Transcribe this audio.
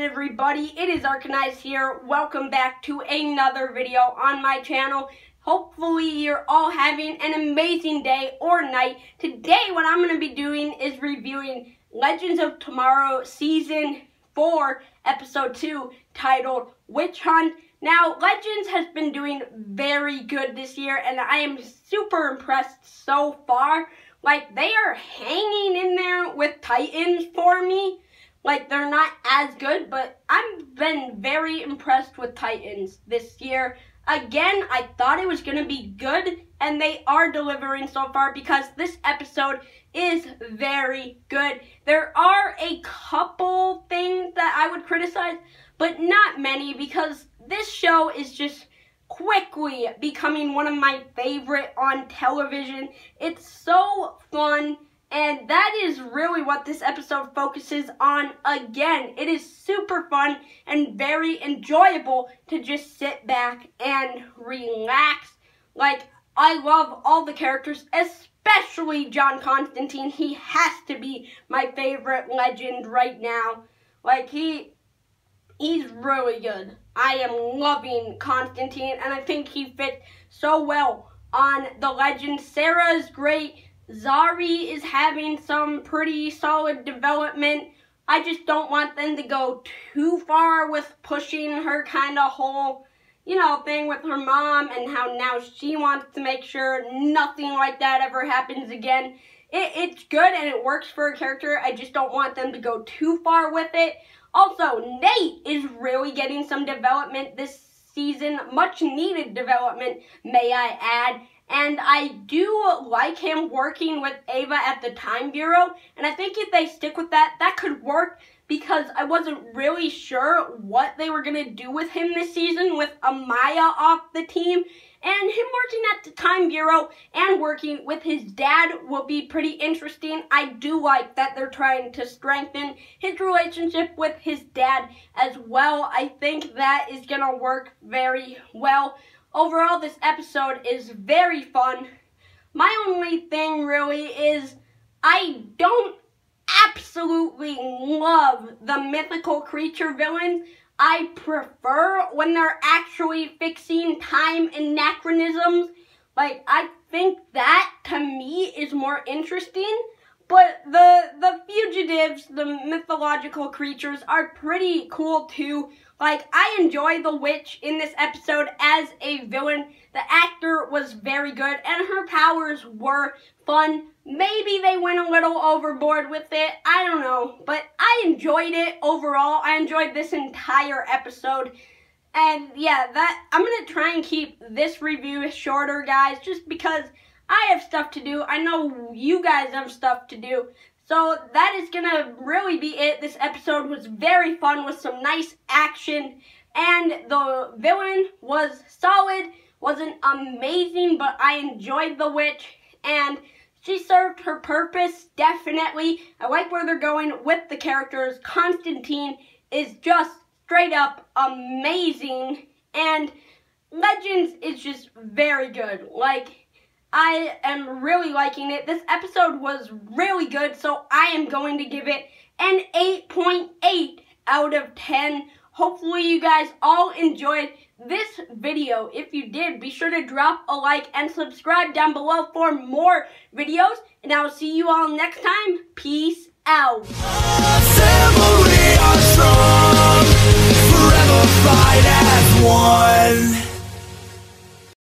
everybody, it is Archanize here. Welcome back to another video on my channel. Hopefully you're all having an amazing day or night. Today what I'm going to be doing is reviewing Legends of Tomorrow Season 4, Episode 2, titled Witch Hunt. Now, Legends has been doing very good this year, and I am super impressed so far. Like, they are hanging in there with Titans for me. Like, they're not as good, but I've been very impressed with Titans this year. Again, I thought it was going to be good, and they are delivering so far because this episode is very good. There are a couple things that I would criticize, but not many because this show is just quickly becoming one of my favorite on television. It's so fun and that is really what this episode focuses on again. It is super fun and very enjoyable to just sit back and relax. Like, I love all the characters, especially John Constantine. He has to be my favorite legend right now. Like, he, he's really good. I am loving Constantine, and I think he fits so well on the legend. Sara is great. Zari is having some pretty solid development. I just don't want them to go too far with pushing her kind of whole, you know, thing with her mom and how now she wants to make sure nothing like that ever happens again. It, it's good and it works for a character. I just don't want them to go too far with it. Also, Nate is really getting some development this season. Much needed development, may I add. And I do like him working with Ava at the Time Bureau. And I think if they stick with that, that could work because I wasn't really sure what they were going to do with him this season with Amaya off the team. And him working at the Time Bureau and working with his dad will be pretty interesting. I do like that they're trying to strengthen his relationship with his dad as well. I think that is going to work very well. Overall, this episode is very fun. My only thing really is I don't absolutely love the mythical creature villains. I prefer when they're actually fixing time anachronisms. Like, I think that, to me, is more interesting. But the the fugitives, the mythological creatures, are pretty cool too. Like, I enjoy the witch in this episode as a villain. The actor was very good, and her powers were fun. Maybe they went a little overboard with it. I don't know. But I enjoyed it overall. I enjoyed this entire episode. And yeah, that I'm to try and keep this review shorter, guys, just because I have stuff to do. I know you guys have stuff to do. So that is going to really be it. This episode was very fun with some nice action. And the villain was solid. Wasn't amazing, but I enjoyed the witch. And she served her purpose, definitely. I like where they're going with the characters. Constantine is just straight up amazing. And Legends is just very good. Like, I am really liking it. This episode was really good, so I am going to give it an 8.8 .8 out of 10. Hopefully you guys all enjoyed this video. If you did, be sure to drop a like and subscribe down below for more videos. And I will see you all next time. Peace out.